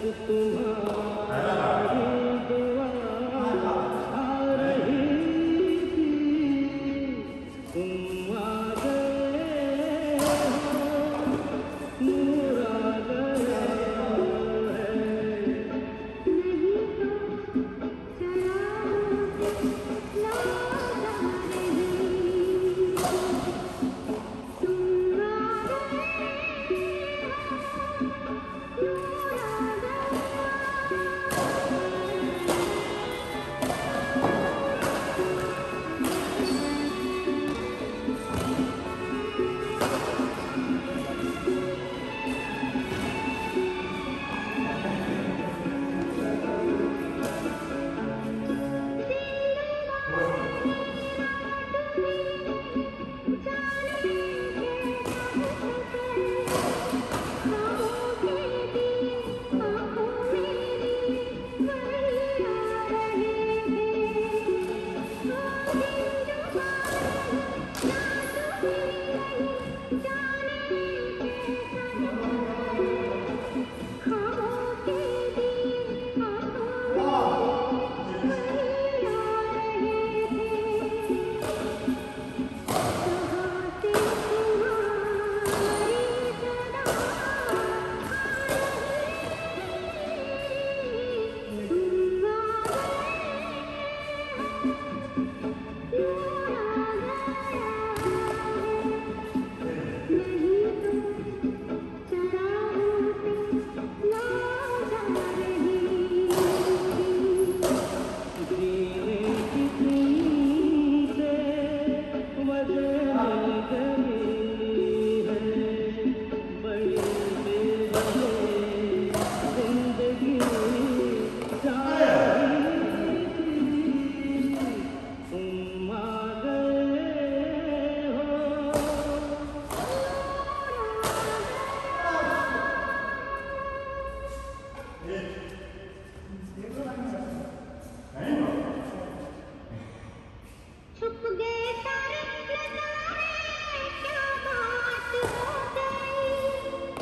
छुप